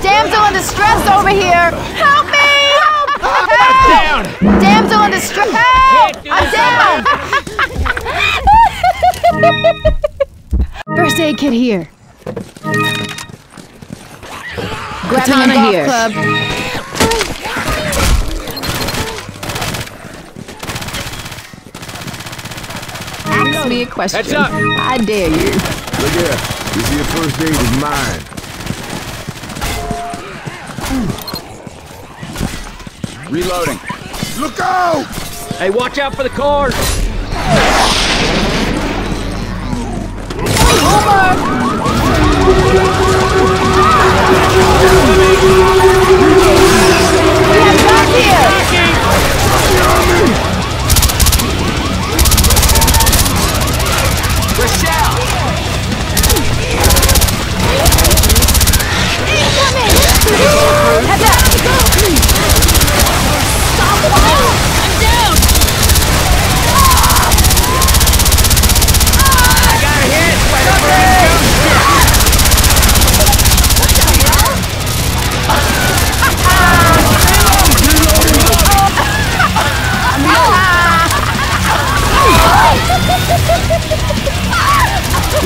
Damsel in distress over here! Help me! Help! Down! Damsel in distress! Help! I'm down! First aid kit here. Katana here. Club. Ask me a question. Heads up. I dare you. Look here. This is your first date is mine. Reloading. Look out! Hey, watch out for the cars! Back here!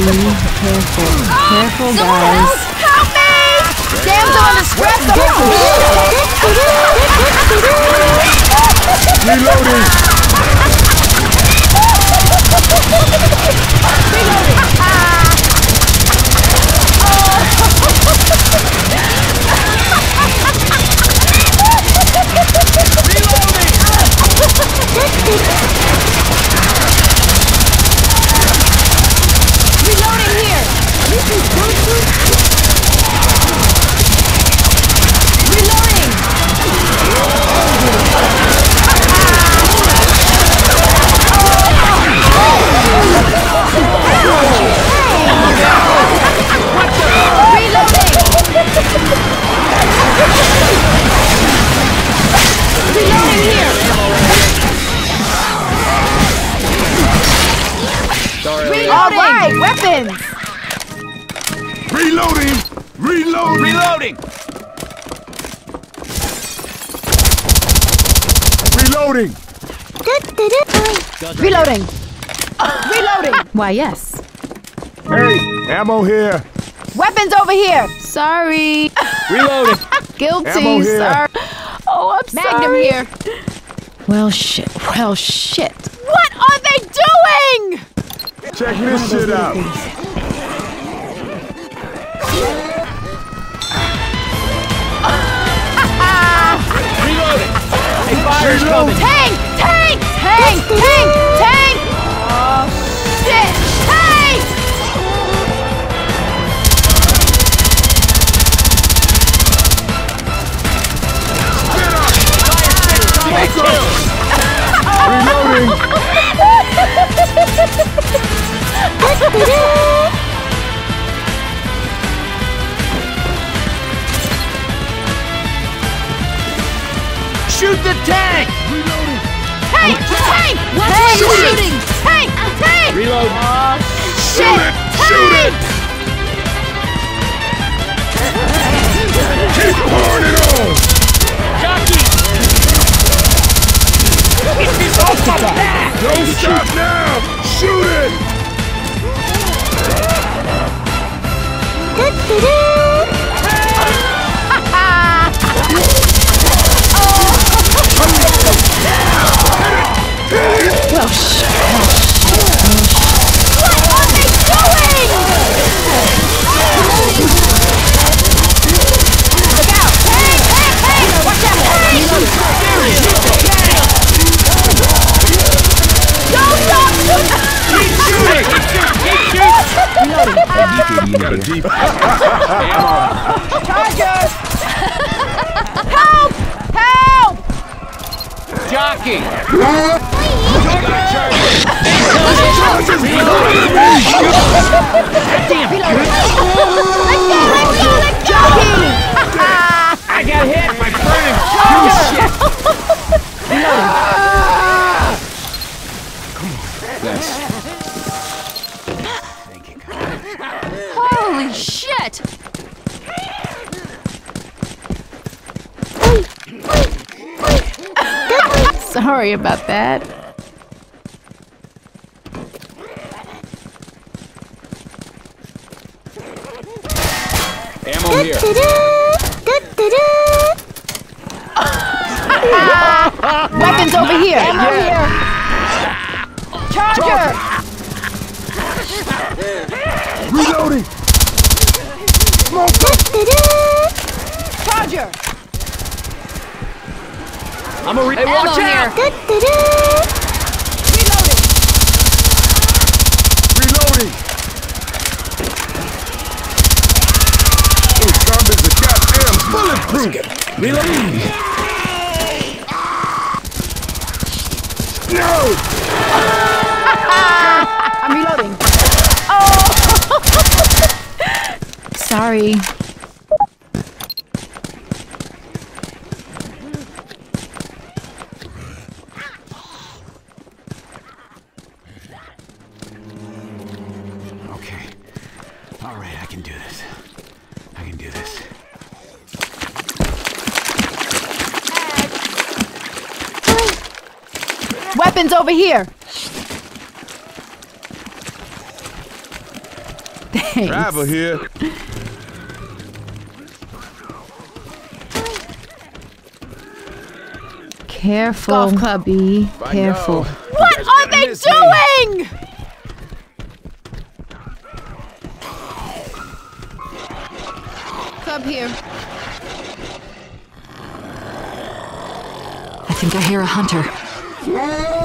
Careful, Careful, guys. Help me! Damsel in distress Reloading! Reloading Sorry. All right, weapons! Reloading! Reloading! Reloading! Reloading! Reloading! Reloading! Why, yes. Hey, ammo here. Weapons over here! Sorry. Reloading! Guilty, Ammo here. sir. Oh, I'm Magnum sorry. here. Well, shit. Well, shit. What are they doing? Check this shit out. Reloading! Hey, fire's coming! Tank! Tank! Tank! Tank! Tank! Shoot the tank! Hey, Tank! Tank! Tank! Shooting! Tank! Tank! Reload! Shit! Shoot it! Keep pouring it on! Jockey! Get this off my back! Don't stop now! Shoot it! Look out! Tank! Tank! Tank! Watch out! Tank! Keep shooting! Got a deep. Chargers! Help! Help! Jockey! Jockey! I got hit by burning shit! Holy shit! Sorry about that. Ammo here. Weapons over here! Ammo here! Charger! Reloading! Charger! I'm a re- Hey, watch here! out! Reloading! Those zombies are goddamn bulletproof! Reloading! No! I'm reloading. Oh! Sorry. Okay. All right, I can do this. I can do this. Weapons over here! Thanks. Driver here. Careful. Golf club. Be careful. y'all. What are they miss me. doing? Club here. I think I hear a hunter.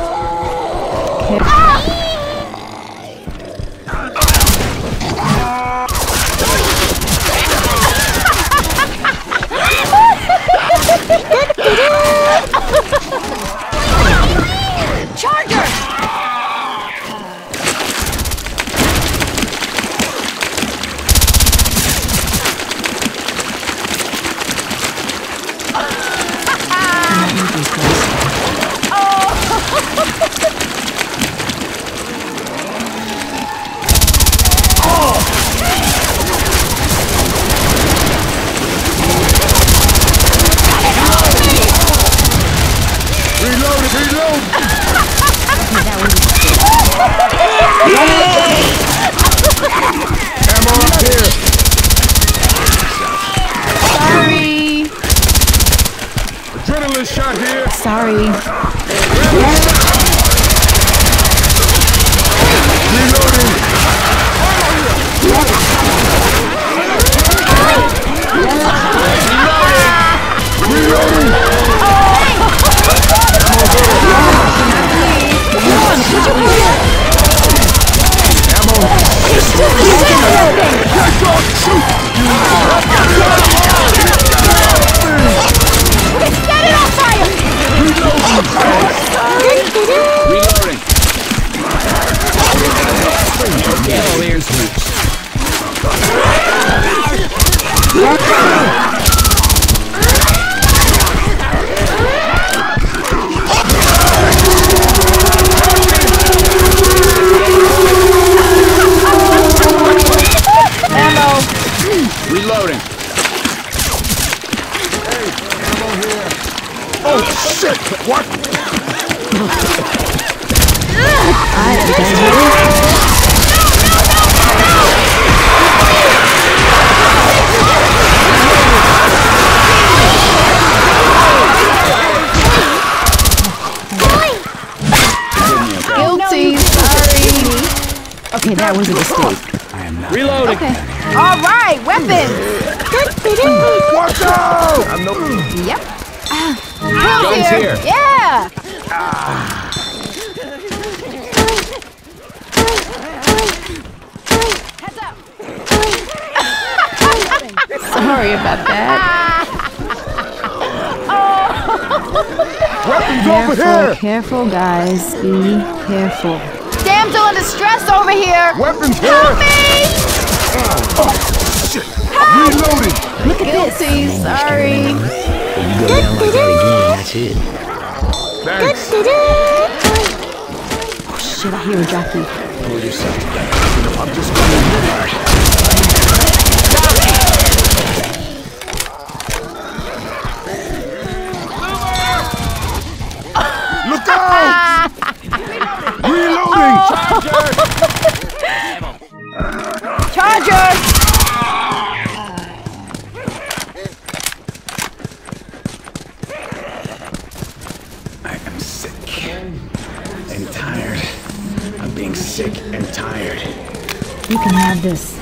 This.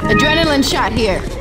Adrenaline shot here.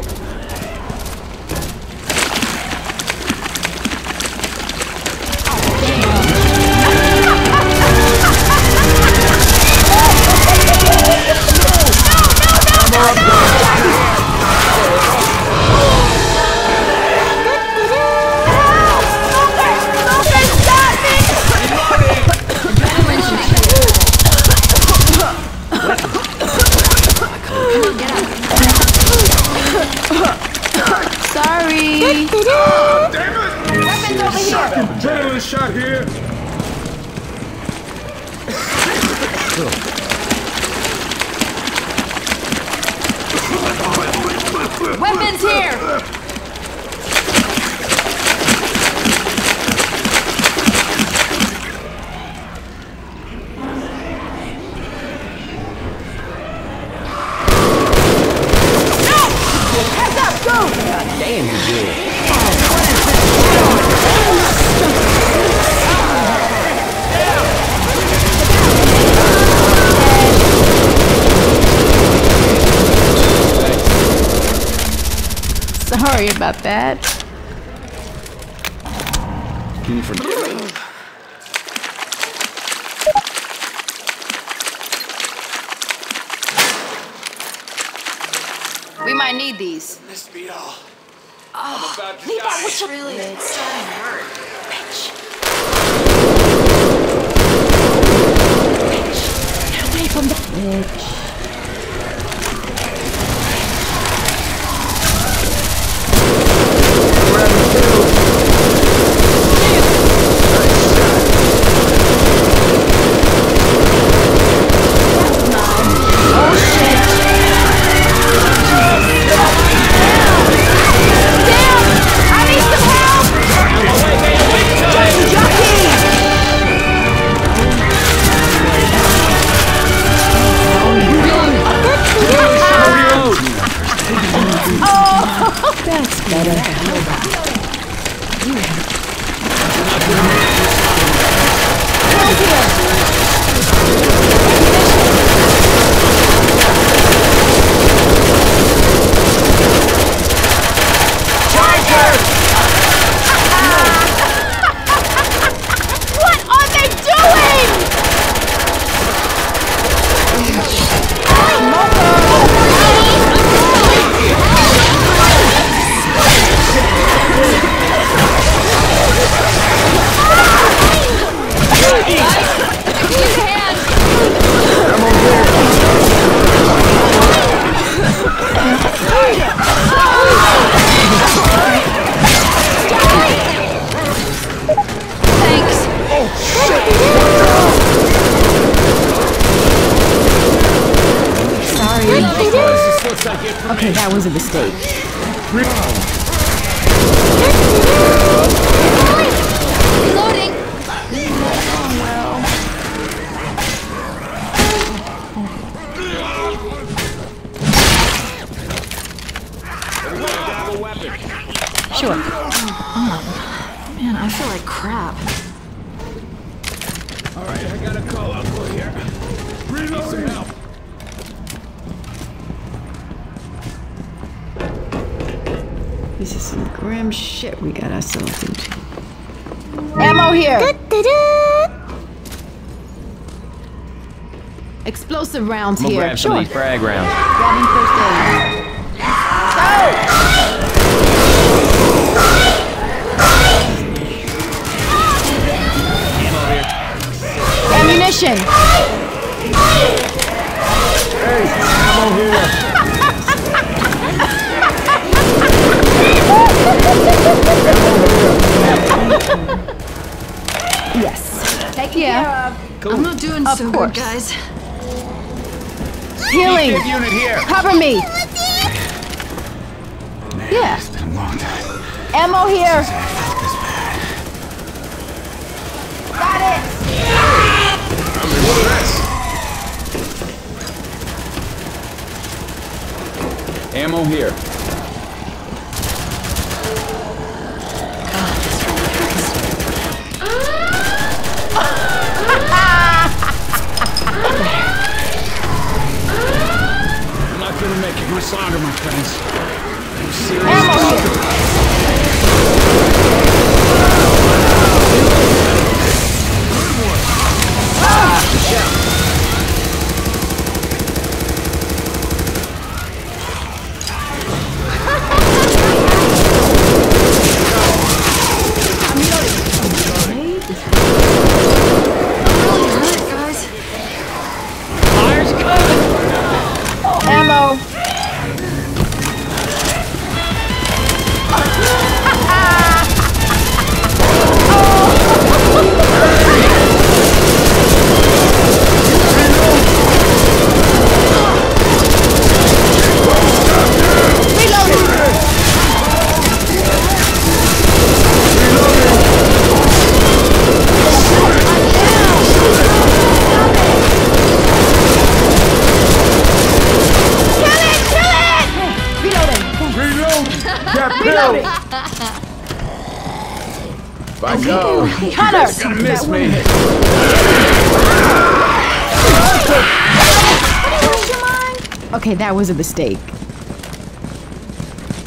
Sure. of these rounds. Yeah. It's been a long time. Ammo here. Got it. I mean, look this. Ammo here. I'm not gonna make it longer, my friends. I'm serious. Really Hunter. you're gonna miss me. Okay, that was a mistake.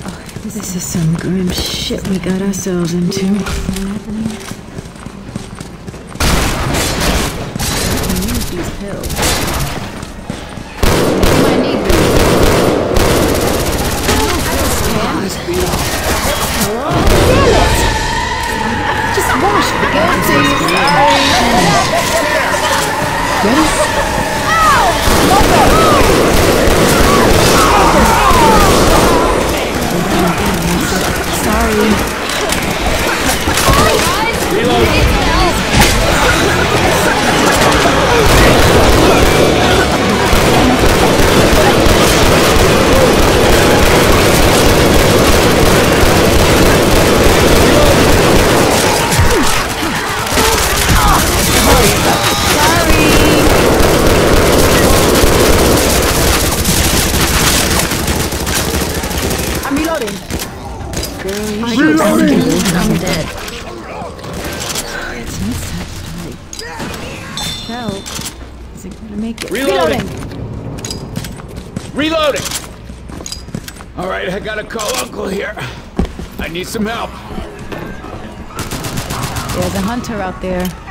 Oh, this is some grim shit we got ourselves into. Some help. There's a hunter out there.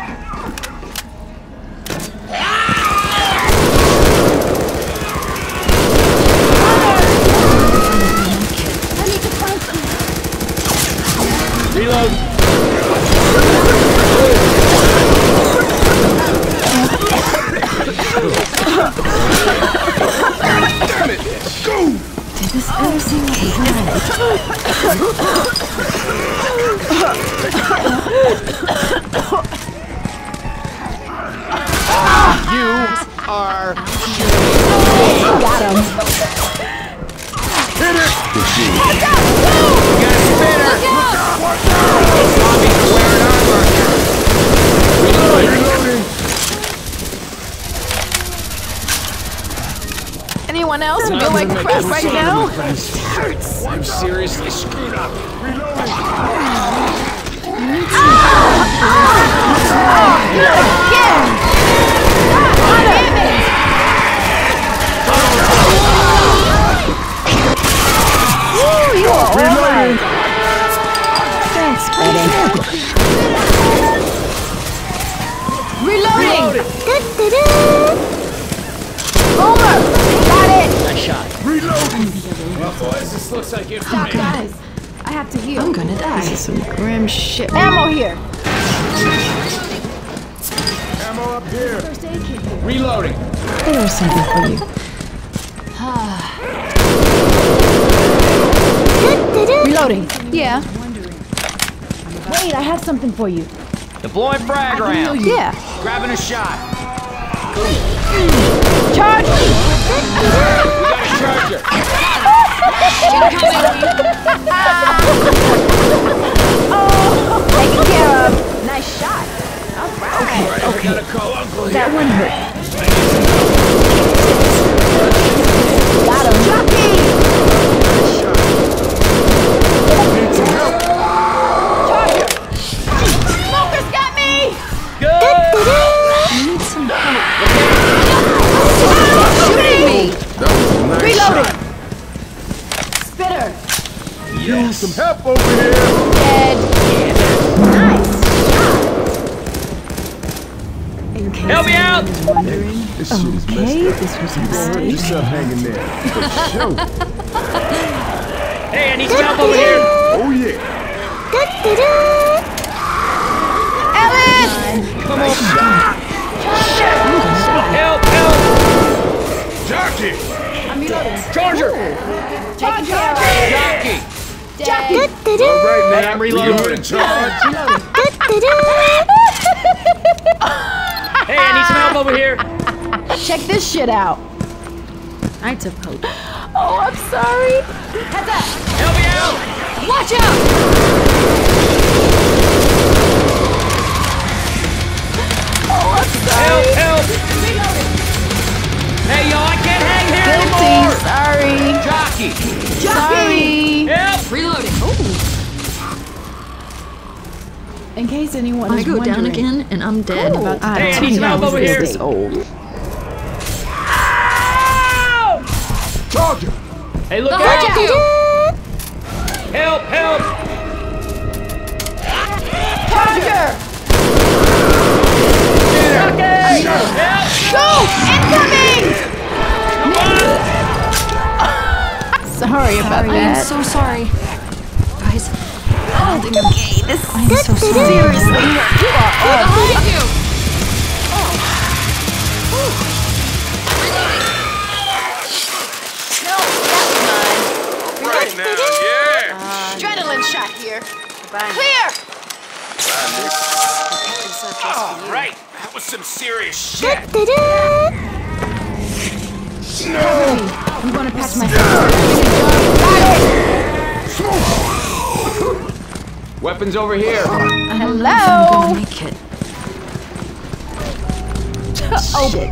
Not feel like gonna make crap it right much longer, now? my friends. I'm seriously screwed up. Again! This looks like it for me. Guys, I have to heal. I'm gonna die. This is some grim shit. Ammo here! Ammo up here. First aid kit. Reloading. There's something for you. Reloading. Yeah. Wait, I have something for you. Deploying frag rounds. Yeah. Grabbing a shot. Charge! We got a charger. Taken care of. Nice shot. All right. I gotta call Uncle here. That one hurt. Wondering. This shit is Okay, messed this was a mistake. Just up hanging there. For sure. Hey, I need help over here. Oh yeah. Ellis! Come on. Help, help. Jockey. I'm reloading. Charger. Taking care of. Jockey. Jockey! All right, man. I'm reloading. You're in charge. Hey, I need some help over here. Check this shit out. I took hope. Oh, I'm sorry. Heads up. Help me out. Watch out! Oh, I'm Help, sorry. help. help. Hey, yo, I can't hang here Guilty. anymore. Sorry. Jockey. Sorry. Help. Reloading. Oh, In case anyone I is go down wondering. again and I'm dead. About the Hey, I time need some help was over here. this old. Hey, look Behind out. you. Help, help. Charger! Jockey. Help. Go! Incoming! Sorry about I am that. so sorry. Guys, I don't think I'm. Oh, this I'm so sorry. Seriously, you are awful. Behind you. Clear! All right. That was some serious shit. No, I'm gonna patch myself. Weapons over here. Hello? gonna make it. Oh, shit.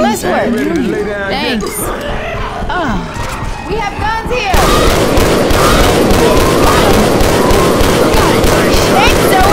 Let's work. Ready to lay down Thanks. Oh, we have guns here. Thanks, Zoe.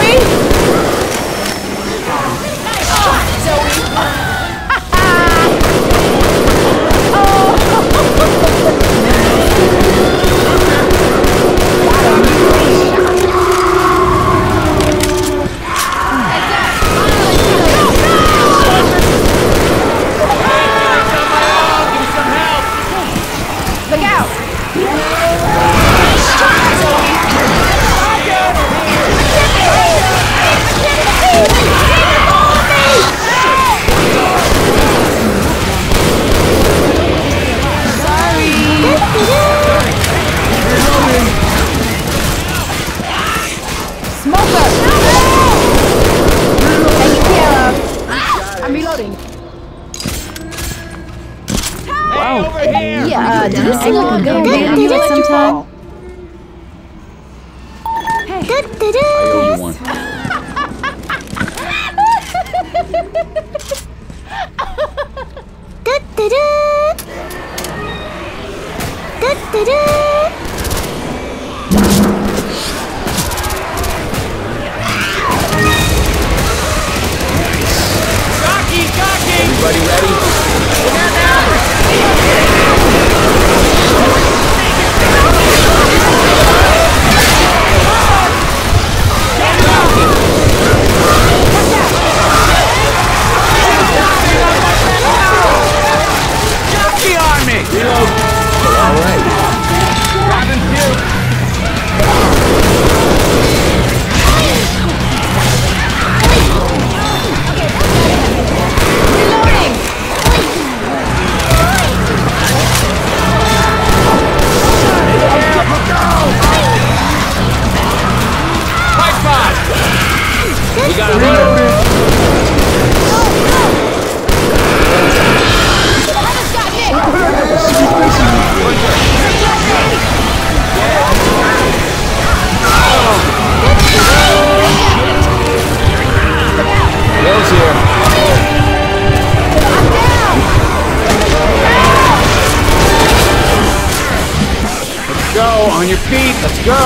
Let's go!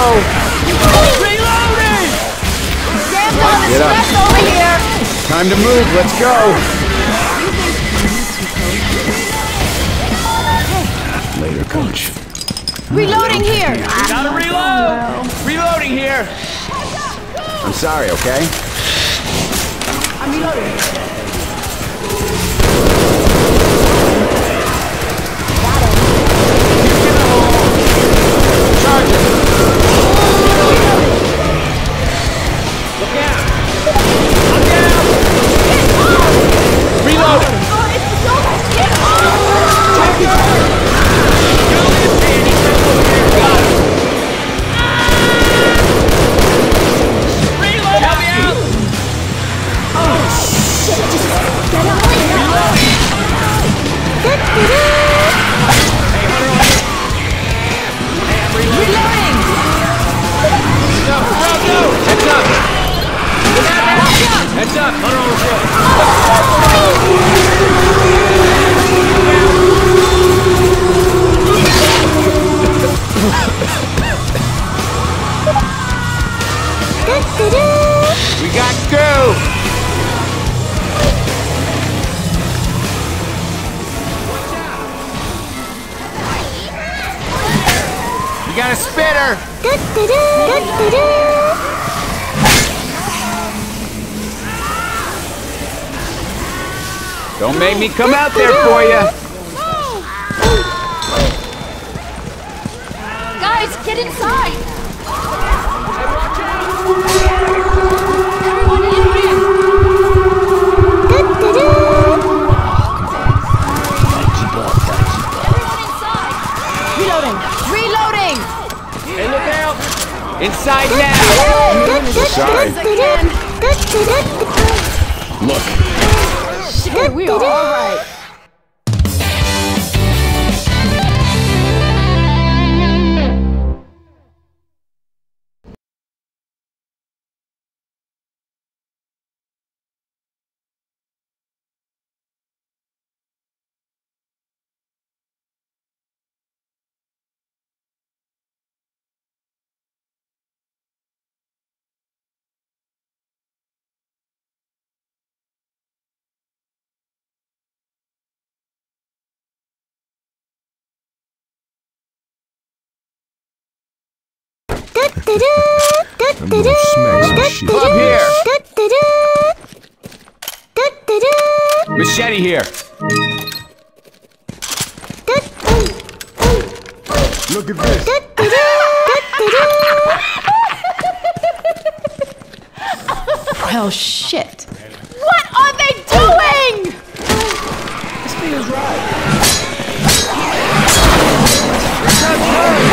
Reloading! Get up. over here! Time to move, let's go! Later, coach. Reloading here! Gotta reload! Reloading here! I'm sorry, okay? I'm gonna smack some shit. Club here! Machete here! Look at this. Oh shit! What are they doing? Reloading!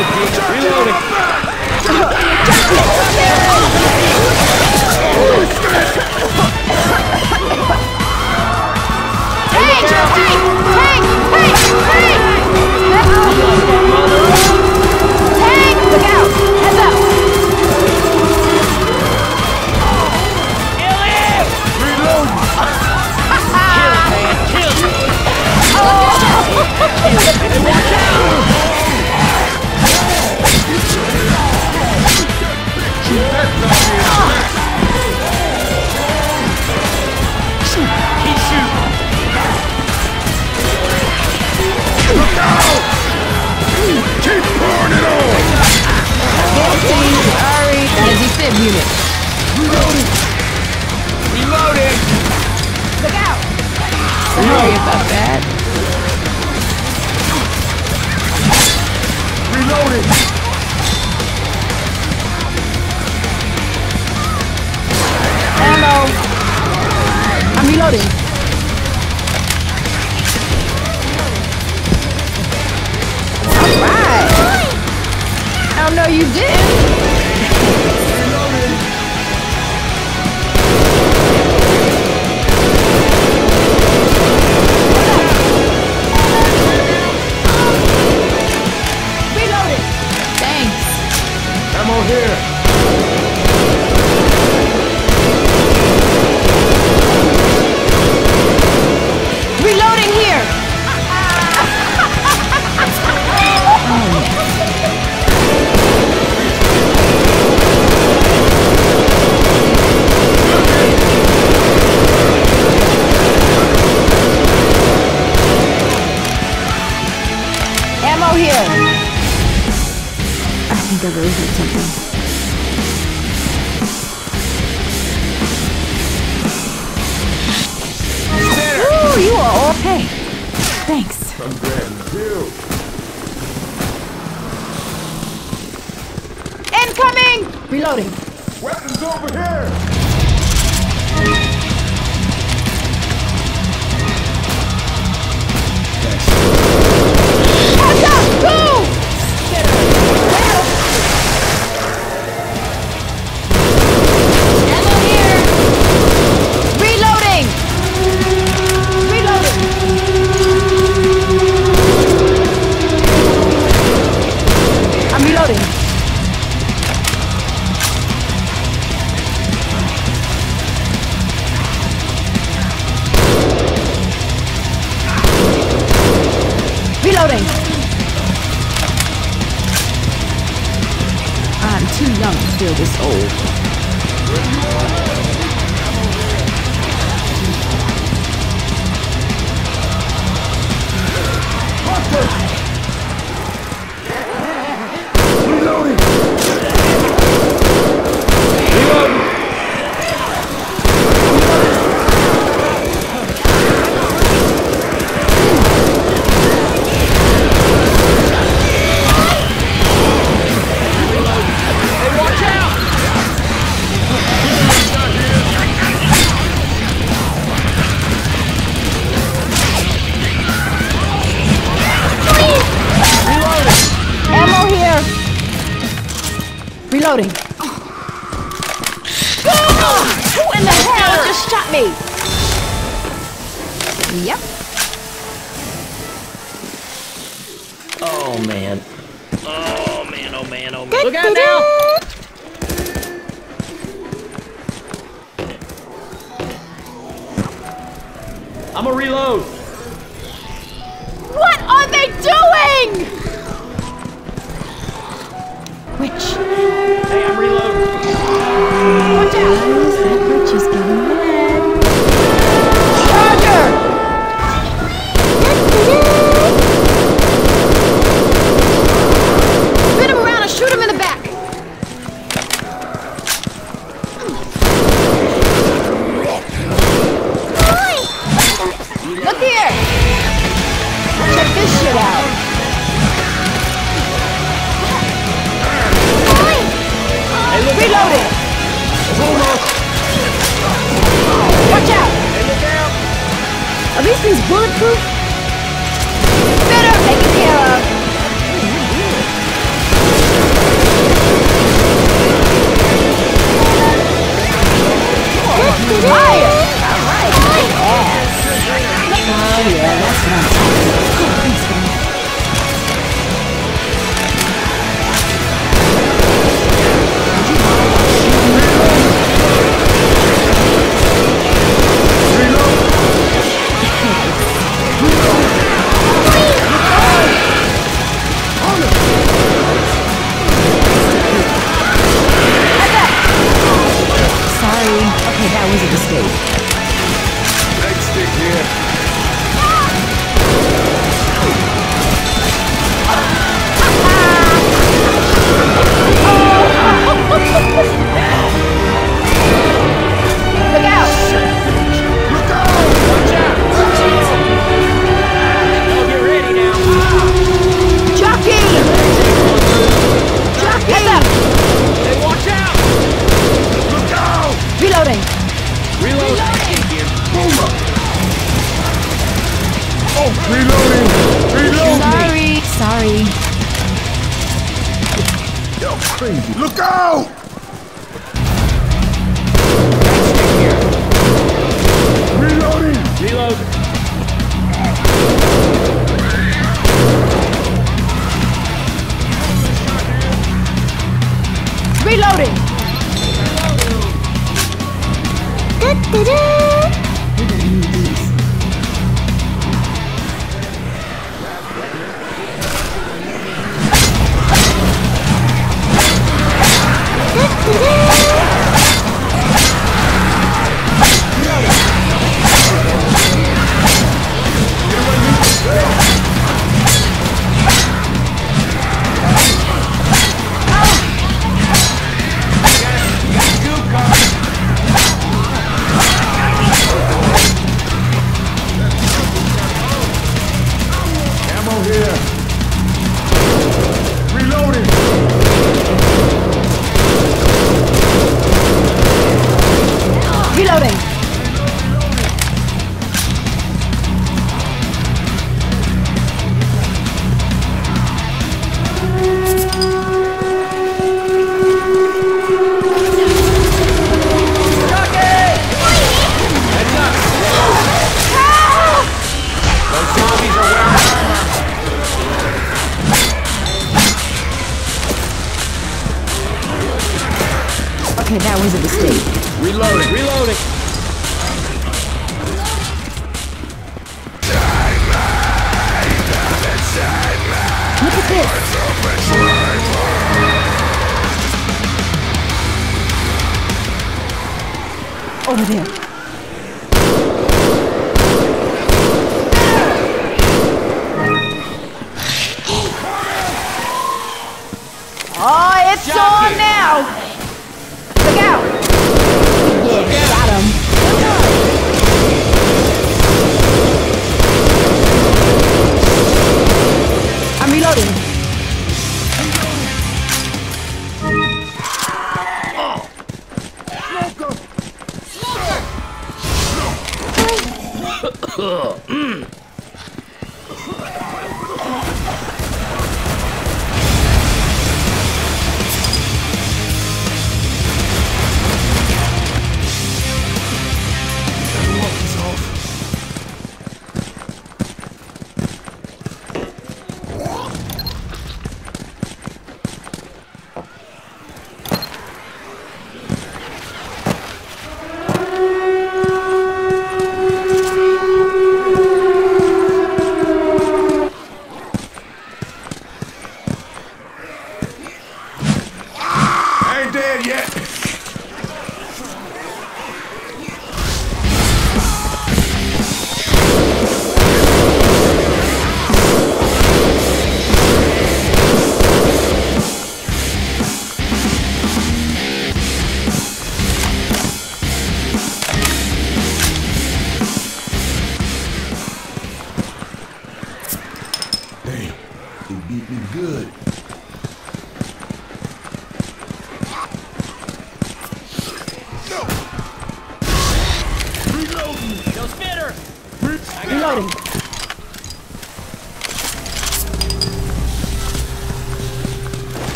Reloading! Hey! Hey! Hey! Hey! Hey! Look out! Heads up! Keep unit.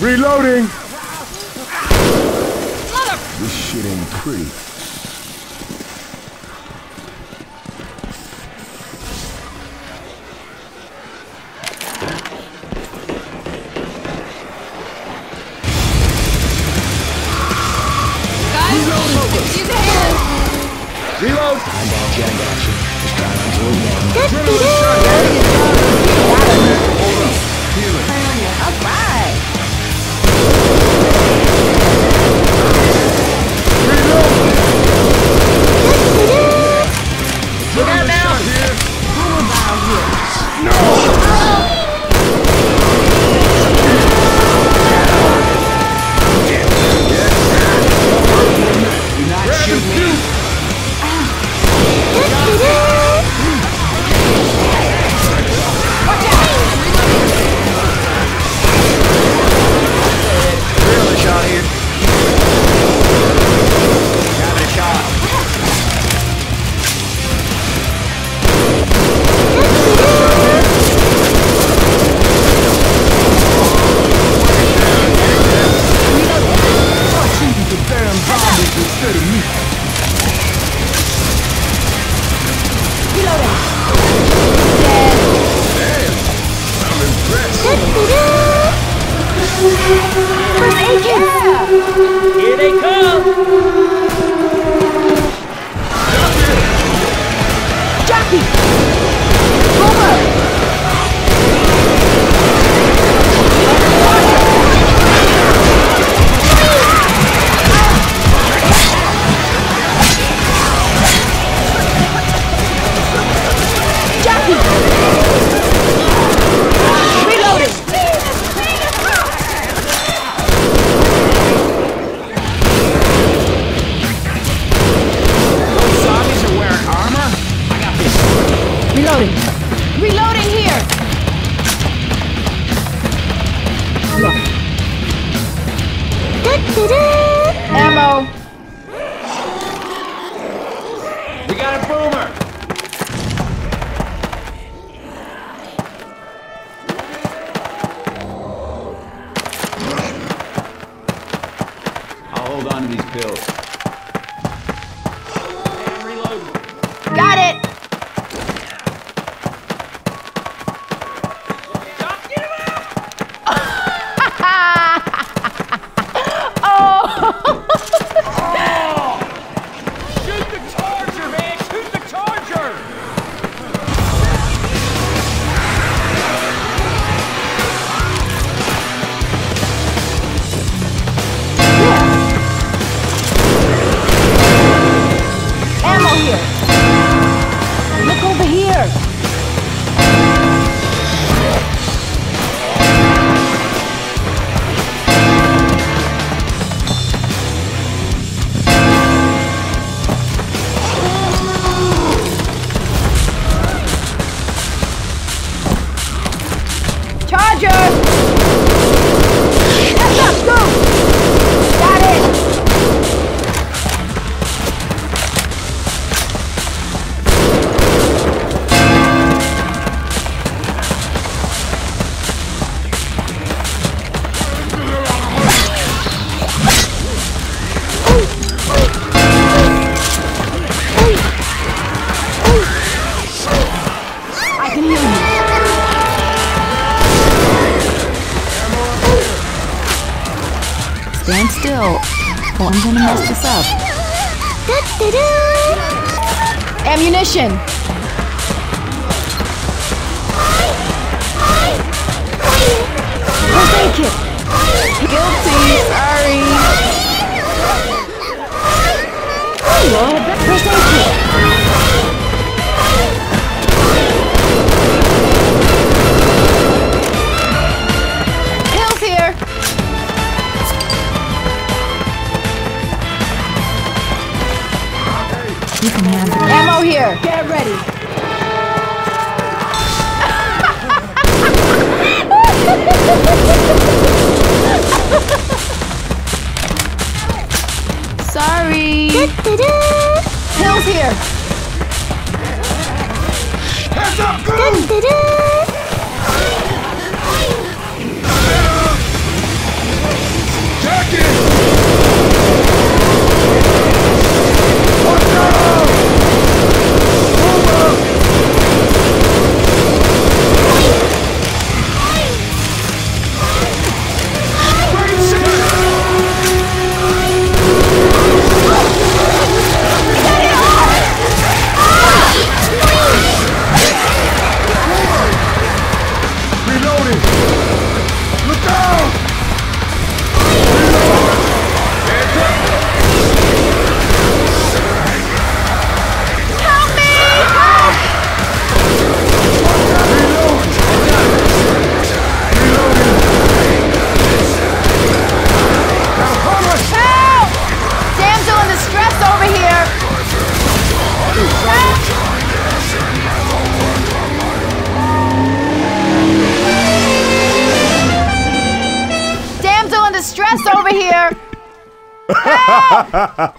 Reloading. This shit ain't pretty. one of these pills.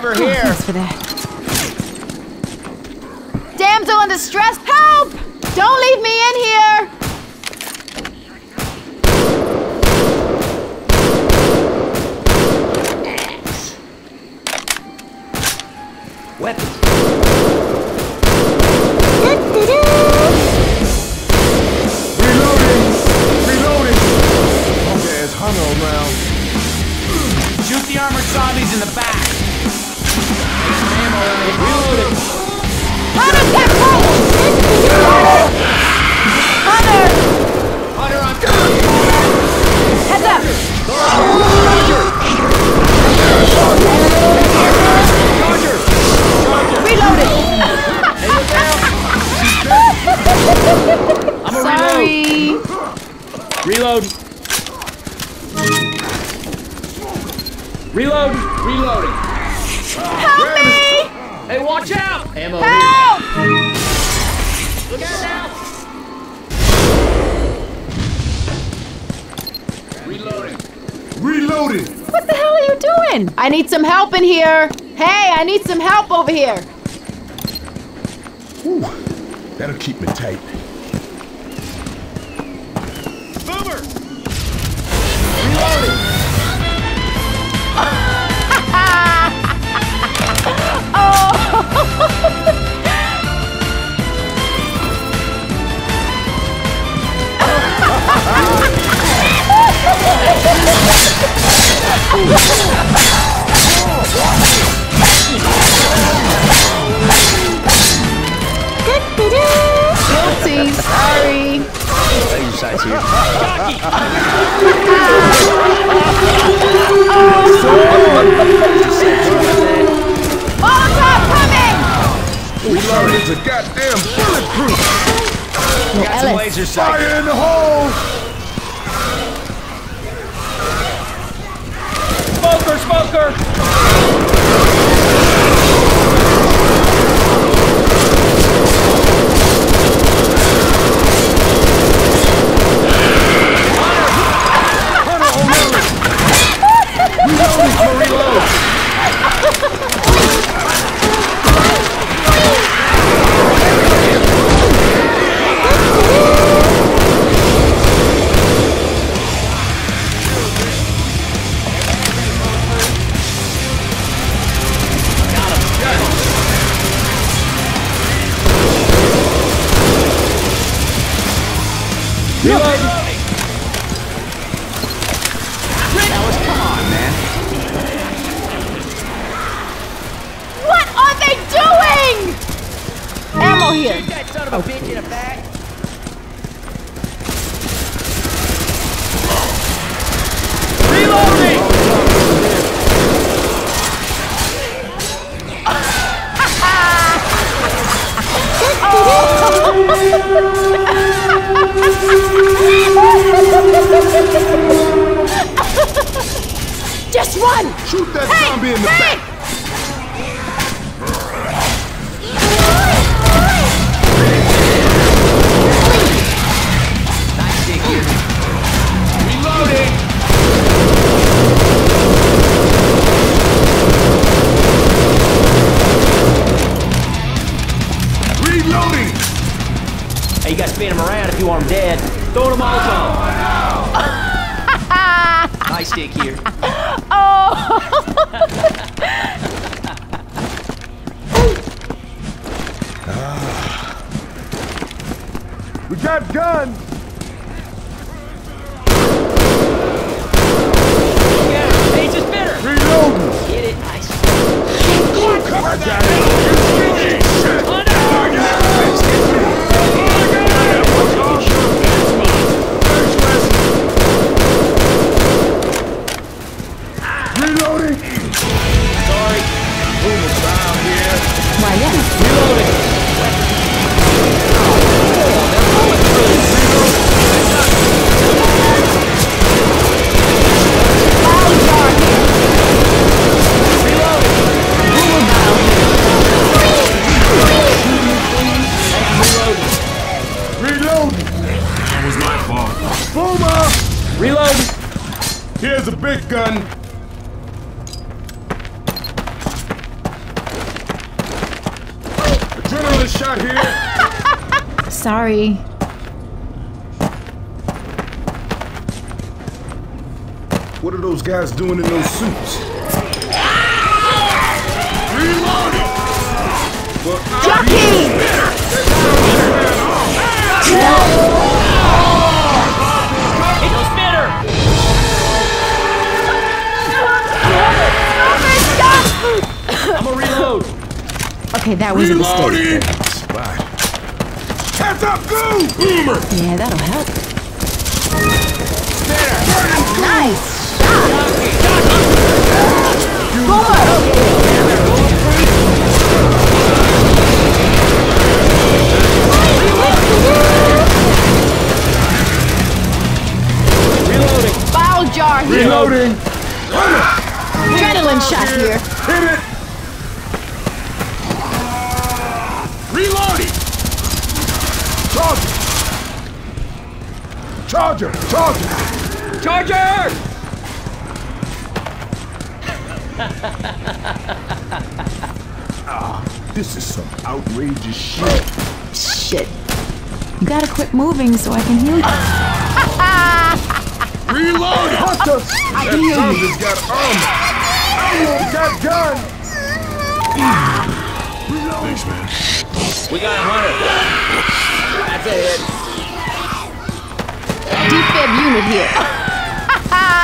driver here. Oh, for that. Damsel in distress, help! Don't leave me in here! Weapon need some help in here. Hey, I need some help over here. That'll keep me tight. doing it Charger. Charger! Ah, this is some outrageous shit. Shit. You gotta quit moving so I can heal you. Reload! Hunter! That hear you. zombie's got armor. He's got gun. Thanks, man. We got a hunter. That's a hit. Defib unit here.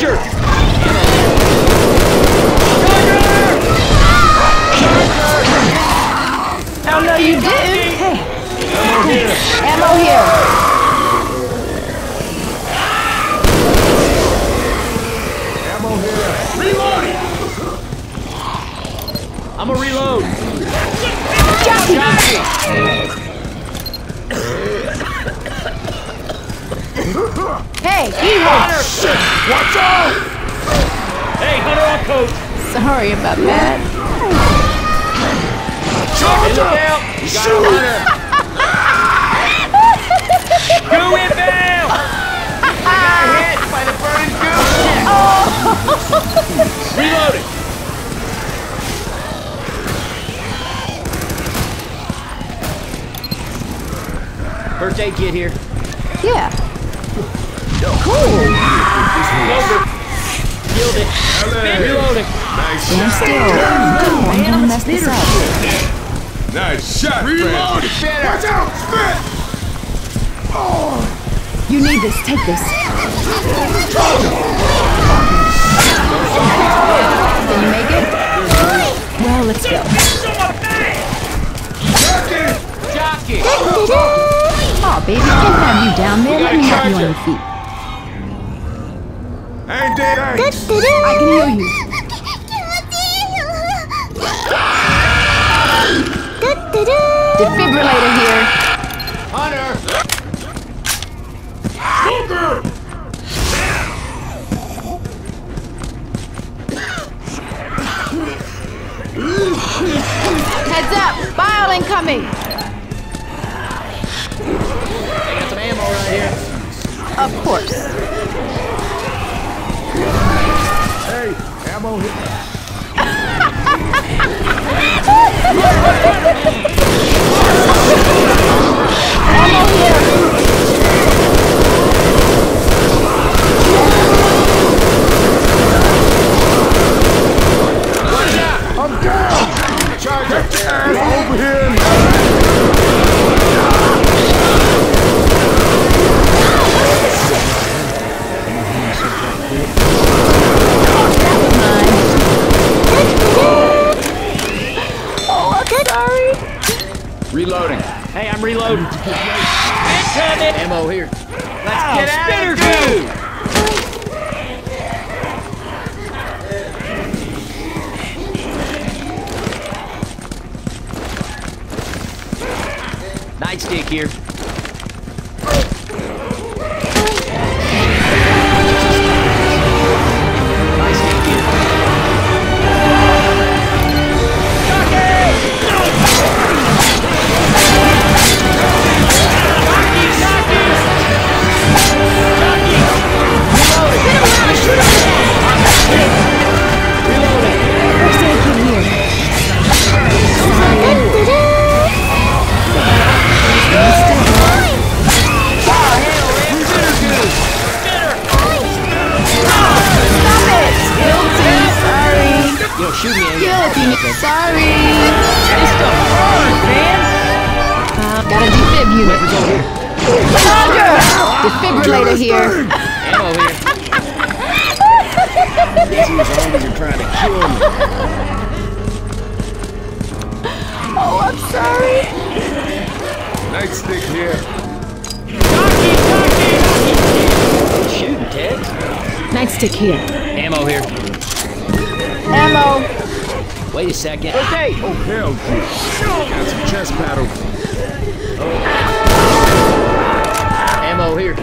Charger! Oh no, you didn't. Hey. Ammo here. Ammo here. Reloading. I'm a reload. Jockey! Hey, oh, hee-haw! Watch out! Hey, hunter on coach. Sorry about that. Out. You got hunter. Goo inbound. I got hit by the burning goo. Oh. Reloading. First aid kit here. Killed it. Reloading. Nice shot. still. I'm gonna mess this up. Nice shot, Reload. Watch out, spit! You need this. Take this. Can you make it? Well, let's go. Jockey. Aw, baby, can't have you down there. Let me help you on your feet. I can heal you. Defibrillator here. Hunter. Heads up. Bile incoming. I got some ammo right here. Of course. Ammo here. Ammo here. I'm down! Charger! Get your ass over here! Reloading. Hey, I'm reloading. Incoming. Ammo here. Let's get out of goo. Nightstick here. Sorry. This stuff burns, man. Uh, got a defib unit. Charger! Defibrillator here. Ammo here. These zombies are trying to kill me. Oh, I'm sorry. Nightstick here. Shooting, Ted. Nightstick here. Ammo here. Ammo. Wait a second. Okay. Oh, hell yeah. Got some chest paddles. Ammo here.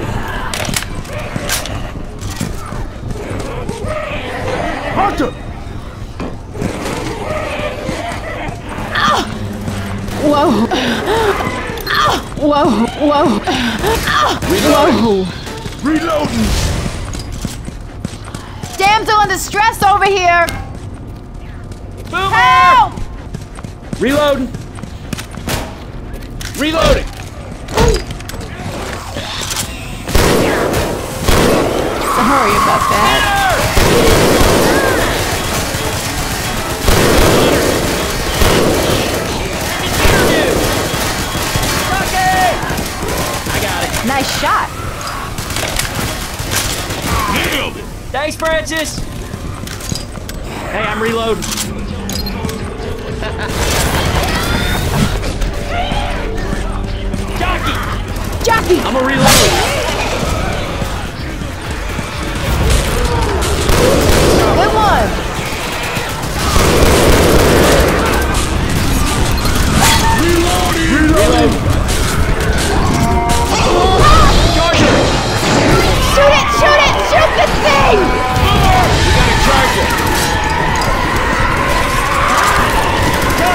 Hunter! Whoa. Whoa. Whoa. Whoa. Reloading! Damsel in distress over here. Help! Reloading. Reloading. Sorry about that. I got it. Nice shot. Nailed it! Thanks, Francis. Hey, I'm reloading. Jockey, Jockey. I'm a reload. Good one. Reloading! Charger. Shoot it. Shoot it. Shoot the thing. We got a charger.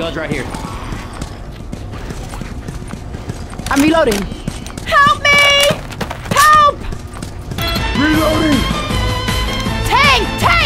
Guns right here. I'm reloading. Help me! Help! Reloading! Tank! Tank!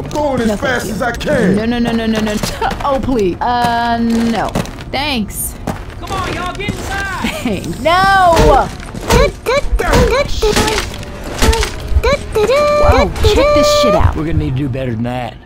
I'm going as fast as I can. No, no, no, no, no, no. Oh, please. Uh, no. Thanks. Come on, y'all, get inside! Thanks. No! Whoa, check this shit out. We're gonna need to do better than that.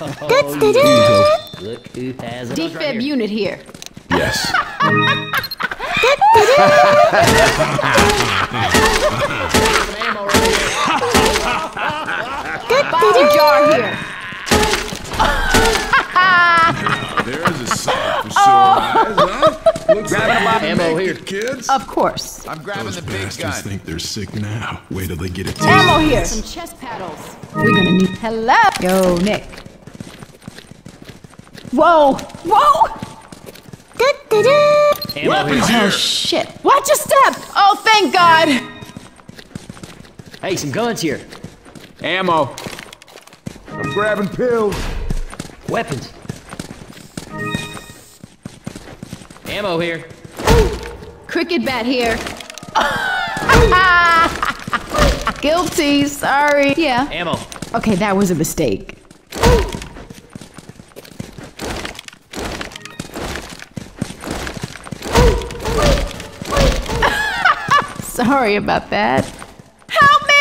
Oh, Look who has it. Defib unit here. Yes. Bile jar here. There's a sight for sore eyes, huh? Looks like Ammo here. kids. Of course. I'm grabbing Those the big bastards gun. think they're sick now. Wait till they get a taste. Ammo here. Some chest paddles. We're gonna need. Hello. Yo, Nick. Whoa! Whoa! Ammo Weapons here. Oh shit! Watch your step! Oh, thank God! Hey, some guns here. Ammo. I'm grabbing pills. Weapons. Ammo here. Cricket bat here. Guilty. Sorry. Yeah. Ammo. Okay, that was a mistake. Sorry about that. Help me!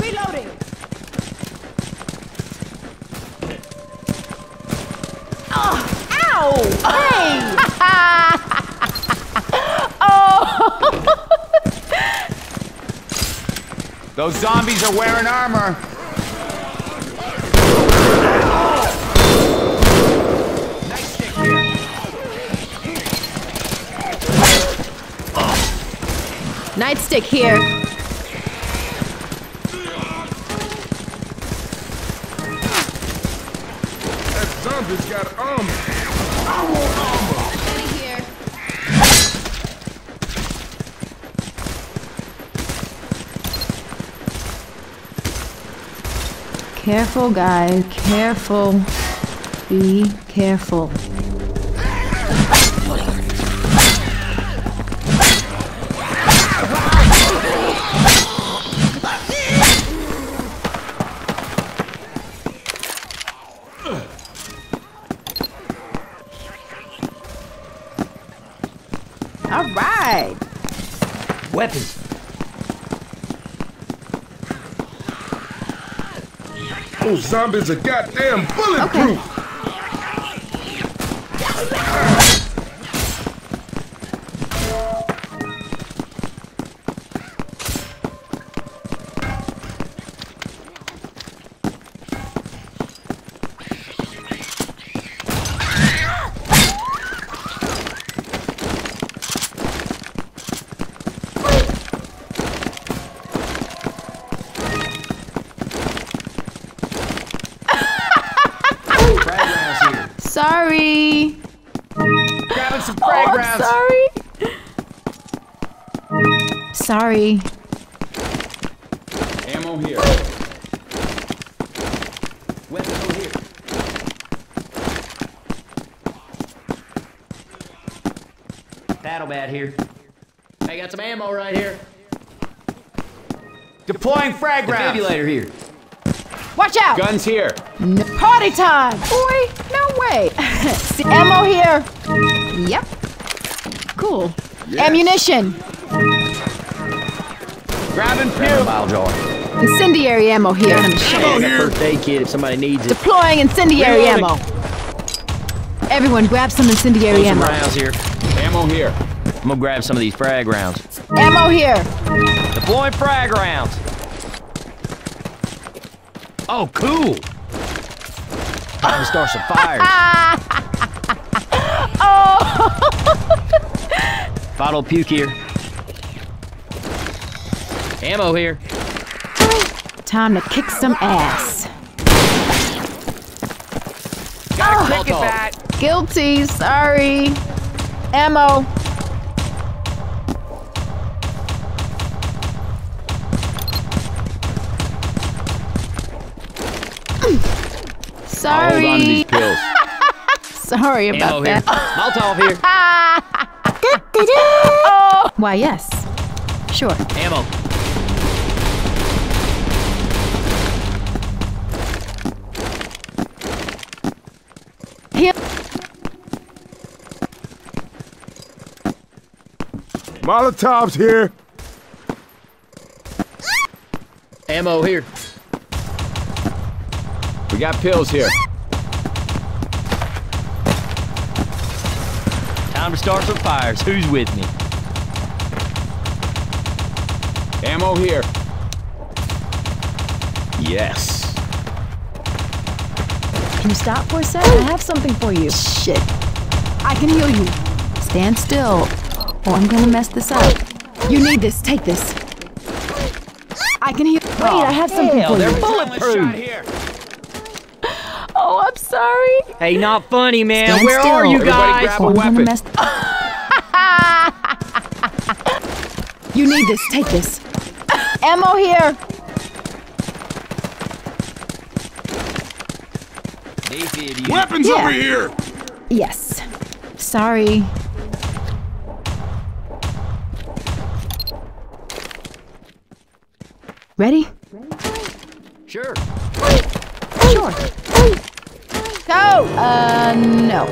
Reloading. Oh, ow! Hey! oh! Those zombies are wearing armor. Nightstick here. That zombie's got armor. I want armor. here. Careful, guys. Careful. Be careful. Zombies are goddamn bulletproof. Frag rounds here. Sorry. some frag Oh, rounds. I'm sorry. Sorry. Ammo here. Weapon over here. Paddle bat here. I got some ammo right here. Deploying frag rounds. Defibrillator here. Watch out! Guns here. No- party time! Boy, no way. See, ammo here. Yep. Cool. Ammunition. Grabbing Grab a pew. jar. Incendiary ammo here. Got a first aid if somebody needs it. Deploying incendiary Reloading. ammo. Everyone, grab some incendiary Some ammo. rounds here. Ammo here. I'm gonna grab some of these frag rounds. Ammo here. Deploying frag rounds. Oh, cool. Time to start some fires. Oh. Bottle of puke here. Ammo here. Time to kick some ass. Got a oh, kick that. Guilty, sorry. Ammo. Hold on to these Sorry. pills. Sorry about Ammo here. that. Molotov here. oh. Why, yes. Sure. Ammo. Here. Molotov's here. Ammo here. We got pills here. Time to start some fires. Who's with me? Ammo here. Yes. Can you stop for a sec? I have something for you. Shit. I can heal you. Stand still, or I'm gonna mess this up. You need this. Take this. I can heal. Oh, Wait, I have something Hell, for they're you. bulletproof. Here. I'm sorry. Hey, not funny, man. Stand Where still. are you Everybody guys? grab a or I'm gonna weapon. you need this. Take this. Ammo here. Weapons Yeah. over here. Yes. Sorry. Ready? Sure. Sure. Go! Uh, no.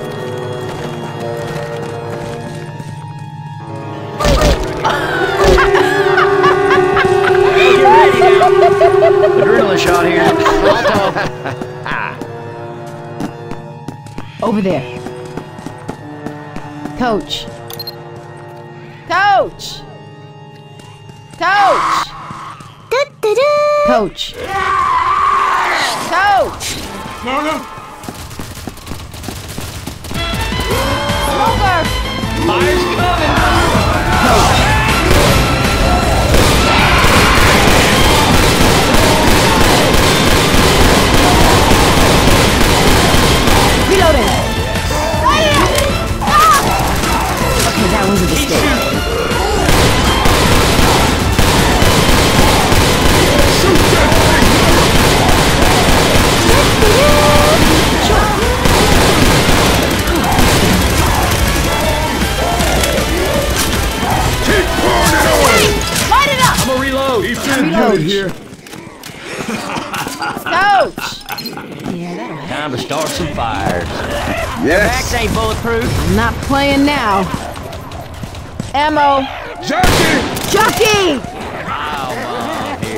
Adrenaline shot here. Over there. Coach. Coach! Coach! Coach. Coach! Mona, Fire's coming. Reloading! Ah! Okay, that was a mistake. Reload. He feels Reload. good here. Coach! Yeah, that'll. Time to start some fires. Axe Yes. ain't bulletproof. I'm not playing now. Ammo. Jockey. Jockey!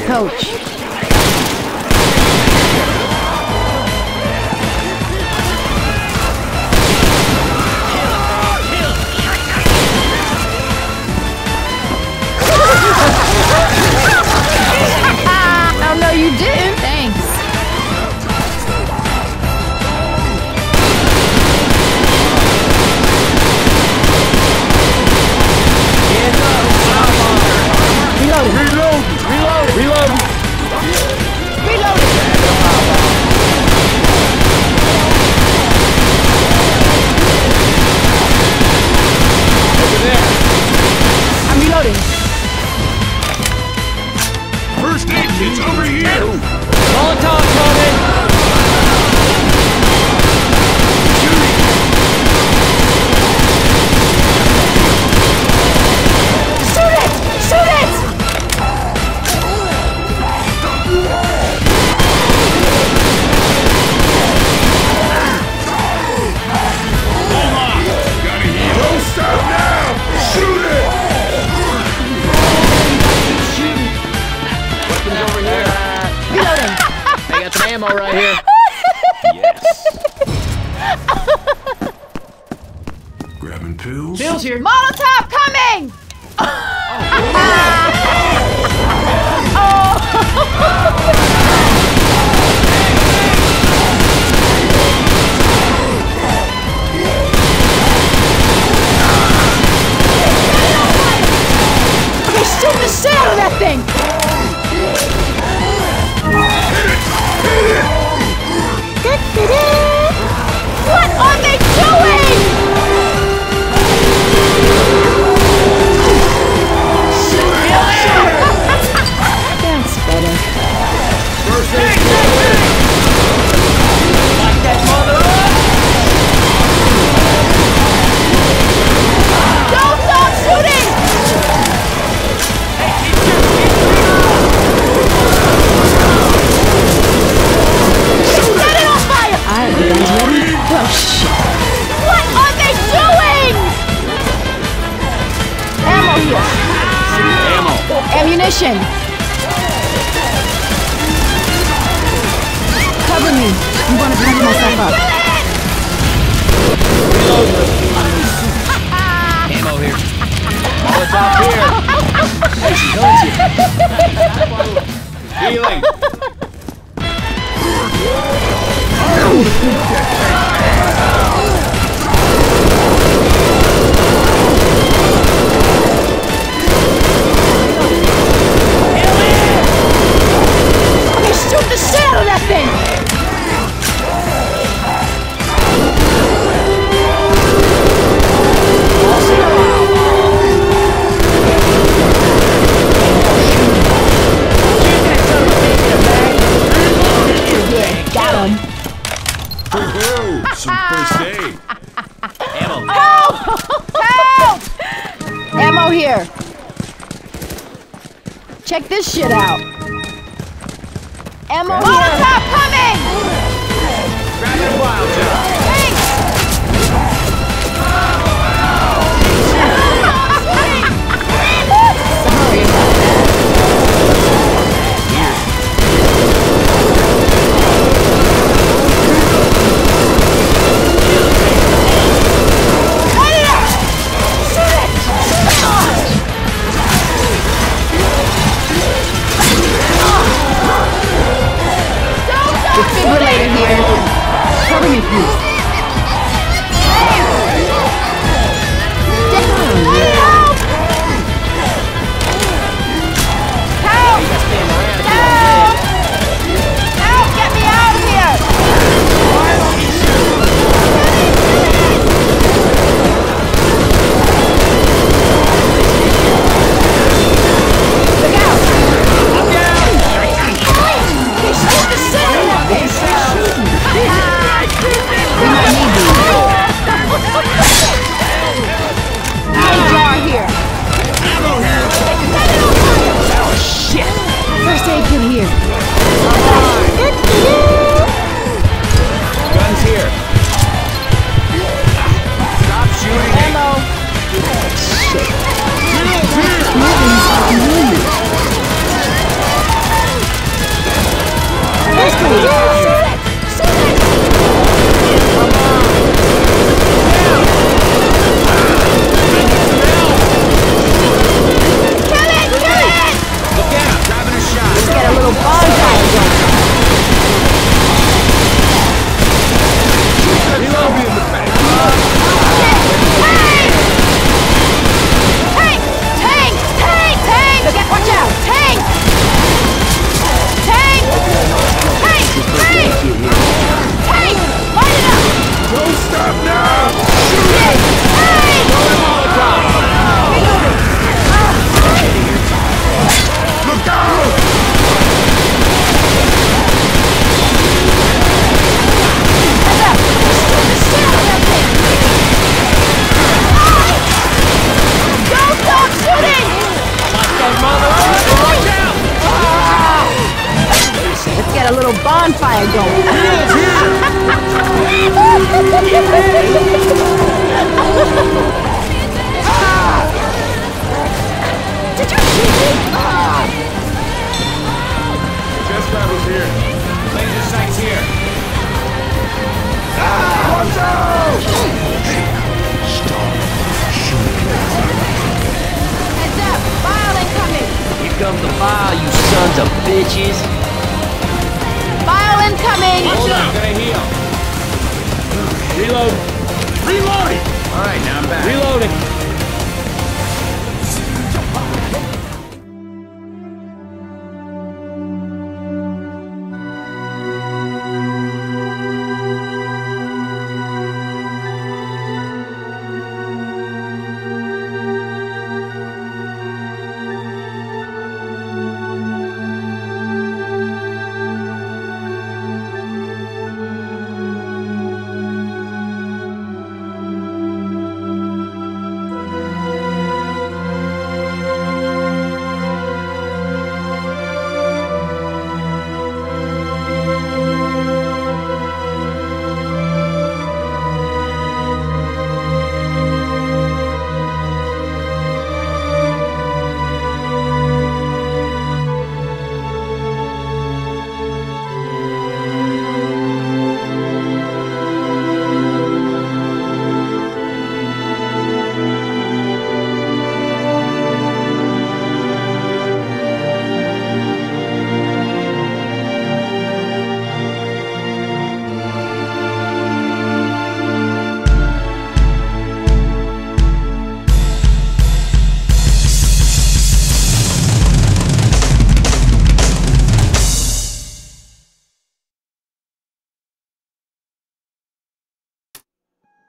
Coach. oh no, you didn't. Thanks. Reloading. Reload. Reload. Check this shit out.